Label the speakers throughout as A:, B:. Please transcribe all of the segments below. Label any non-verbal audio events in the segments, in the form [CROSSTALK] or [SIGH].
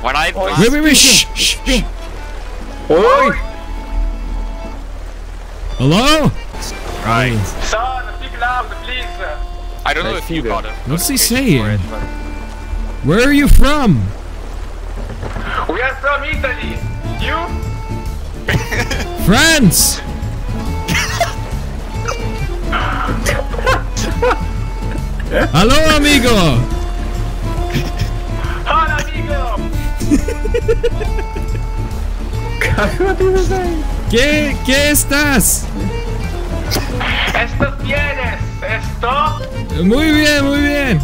A: When I
B: Wait, wait, wait, shh, shh, shh.
C: Oi!
B: Hello?
A: right.
D: Son, speak loud, please.
A: I don't know
C: I
A: if you
C: that.
A: got a
B: What's he
A: notification
B: saying?
A: it,
B: Where are you from?
D: We are from Italy. You? [LAUGHS]
B: France! [LAUGHS] Hello, amigo! ¿Qué, qué estás?
D: Esto tienes. Esto.
B: Muy bien, muy bien.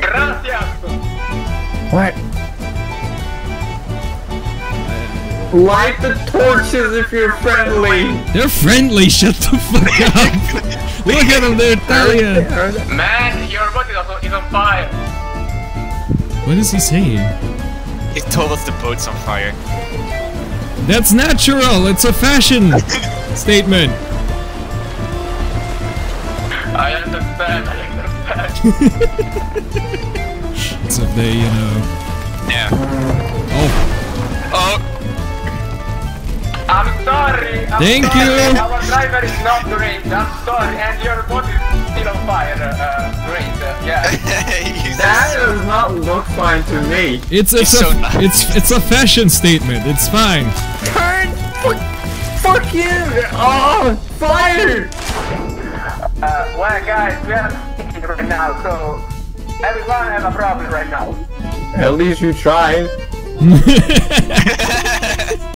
D: Gracias.
C: What? Light the torches if you're friendly!
B: They're friendly, shut the fuck up! [LAUGHS] Look at them, they're Italian!
D: Man, your body is on- is on fire.
B: What is he saying?
A: He told us the boat's on fire.
B: That's natural, it's a fashion [LAUGHS] statement.
D: I understand. I understand. [LAUGHS]
B: It's if they, you know.
A: Yeah.
B: Oh,
A: Oh,
D: I'm sorry. I'm
B: Thank
D: sorry.
B: you.
D: Our driver is not great. I'm sorry, and your body is
C: That not look fine to me.
B: it's it's
A: He's
B: a
A: so
B: it's it's a fashion statement. It's fine.
C: Turn! Fuck, fuck you! Oh, fire!
D: Uh, well, guys, we are right now, so everyone have a problem right now.
C: At least you tried. [LAUGHS]